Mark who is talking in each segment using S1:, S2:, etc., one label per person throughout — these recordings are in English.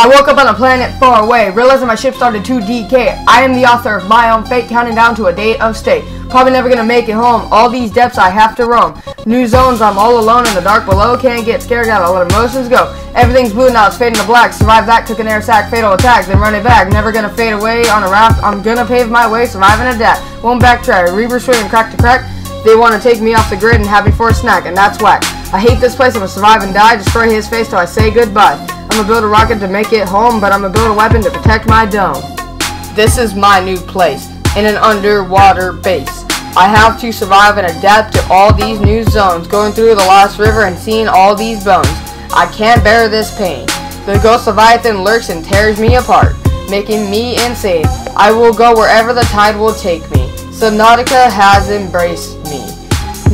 S1: I woke up on a planet far away, realizing my ship started to decay. I am the author of my own fate, counting down to a date of state. Probably never gonna make it home. All these depths I have to roam. New zones, I'm all alone in the dark below. Can't get scared, gotta let emotions go. Everything's blue now, it's fading to black. Survive that, cook an air sack, fatal attack, then run it back. Never gonna fade away on a raft. I'm gonna pave my way, survive and adapt. Won't backtrack, Reaper swing crack to crack. They wanna take me off the grid and have me for a snack, and that's whack. I hate this place, I'm gonna survive and die. Destroy his face till I say goodbye. I'm gonna build a rocket to make it home, but I'm gonna build a weapon to protect my dome. This is my new place, in an underwater base. I have to survive and adapt to all these new zones, going through the Lost River and seeing all these bones. I can't bear this pain. The ghost Leviathan lurks and tears me apart, making me insane. I will go wherever the tide will take me. Subnautica has embraced me.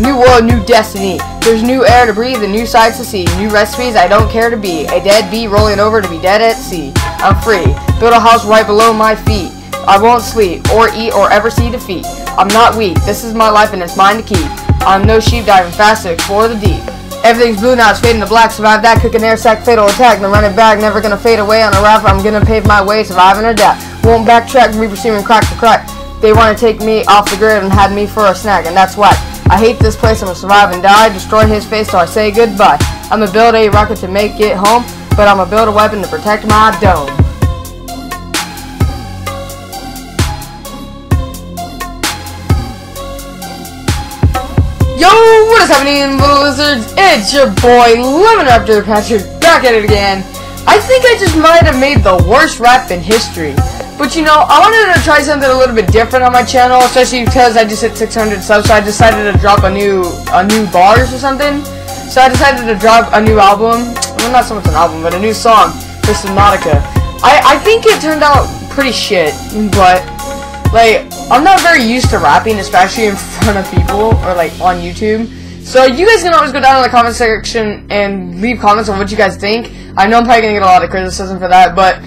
S1: New world, new destiny. There's new air to breathe and new sights to see. New recipes I don't care to be. A dead bee rolling over to be dead at sea. I'm free. Build a house right below my feet. I won't sleep, or eat, or ever see defeat. I'm not weak. This is my life and it's mine to keep. I'm no sheep diving fast to explore the deep. Everything's blue now, it's fading to black. Survive that, cook an air sack, fatal attack. Then run it back, never gonna fade away on a raft. I'm gonna pave my way, survive and adapt. Won't backtrack, reaper seeming crack to crack. They wanna take me off the grid and had me for a snack, and that's why. I hate this place, I'm gonna survive and die. Destroy his face so I say goodbye. I'm gonna build a rocket to make it home, but I'm gonna build a weapon to protect my dome. Yo, what is happening, little lizards? It's your boy, Lemon Raptor Patrick, back at it again. I think I just might have made the worst rap in history. But you know, I wanted to try something a little bit different on my channel, especially because I just hit 600 subs, so I decided to drop a new, a new bars or something. So I decided to drop a new album, well not so much an album, but a new song for Subnautica. I, I think it turned out pretty shit, but like, I'm not very used to rapping, especially in front of people, or like on YouTube. So you guys can always go down in the comment section and leave comments on what you guys think. I know I'm probably gonna get a lot of criticism for that, but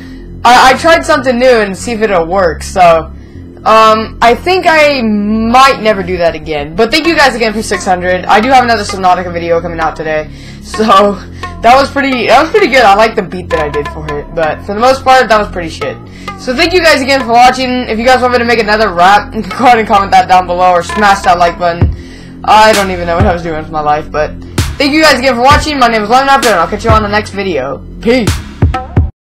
S1: I, I tried something new and see if it'll work, so... Um, I think I might never do that again. But thank you guys again for 600. I do have another Subnautica video coming out today. So, that was pretty, that was pretty good. I like the beat that I did for it. But, for the most part, that was pretty shit. So thank you guys again for watching. If you guys want me to make another rap, go ahead and comment that down below or smash that like button. I don't even know what I was doing with my life, but thank you guys again for watching. My name is Lemon and I'll catch you on the next video. Peace.